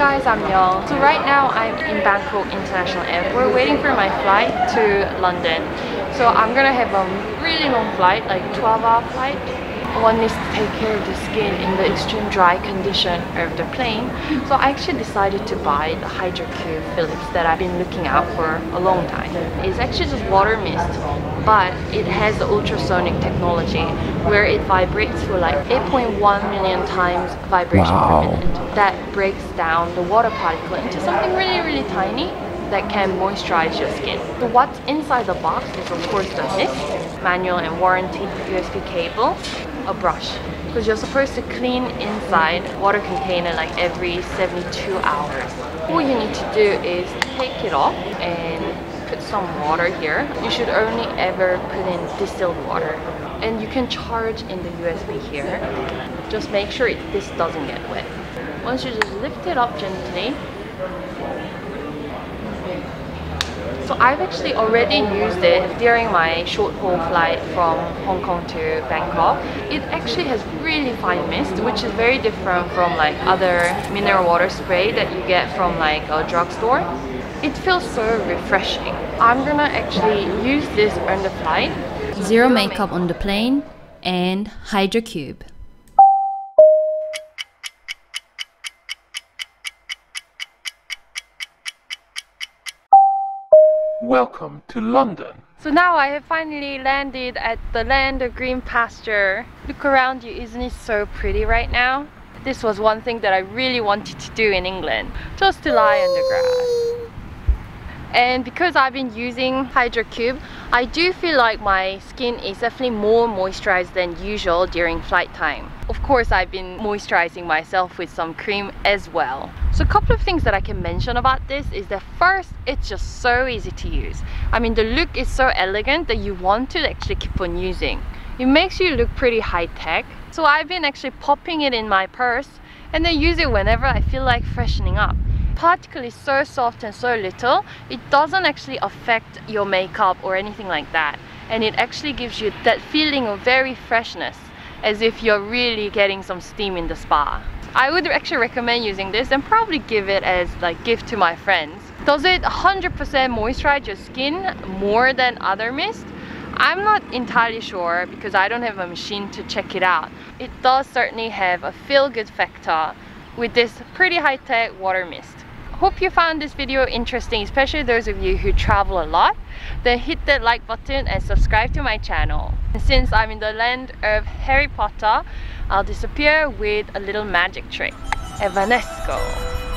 guys, I'm Young. So right now I'm in Bangkok International Airport We're waiting for my flight to London. So I'm gonna have a really long flight, like 12 hour flight one needs to take care of the skin in the extreme dry condition of the plane. So I actually decided to buy the HydraCube Philips that I've been looking out for a long time. It's actually just water mist, but it has the ultrasonic technology where it vibrates for like 8.1 million times vibration wow. per minute. That breaks down the water particle into something really, really tiny that can moisturize your skin. So what's inside the box is of course the mist, manual and warranty USB cable, a brush because you're supposed to clean inside water container like every 72 hours. All you need to do is take it off and put some water here. You should only ever put in distilled water. And you can charge in the USB here. Just make sure it, this doesn't get wet. Once you just lift it up gently, So I've actually already used it during my short haul flight from Hong Kong to Bangkok. It actually has really fine mist, which is very different from like other mineral water spray that you get from like a drugstore. It feels so refreshing. I'm gonna actually use this on the flight. Zero makeup on the plane and HydraCube. Welcome to London. So now I have finally landed at the land of green pasture. Look around you, isn't it so pretty right now? This was one thing that I really wanted to do in England, just to lie on the grass. And because I've been using HydraCube, I do feel like my skin is definitely more moisturized than usual during flight time. Course, I've been moisturizing myself with some cream as well. So a couple of things that I can mention about this is that first, it's just so easy to use. I mean, the look is so elegant that you want to actually keep on using. It makes you look pretty high-tech. So I've been actually popping it in my purse and then use it whenever I feel like freshening up particle is so soft and so little, it doesn't actually affect your makeup or anything like that. And it actually gives you that feeling of very freshness, as if you're really getting some steam in the spa. I would actually recommend using this and probably give it as like gift to my friends. Does it 100% moisturize your skin more than other mist? I'm not entirely sure because I don't have a machine to check it out. It does certainly have a feel-good factor with this pretty high-tech water mist. Hope you found this video interesting, especially those of you who travel a lot. Then hit that like button and subscribe to my channel. And since I'm in the land of Harry Potter, I'll disappear with a little magic trick. Evanesco.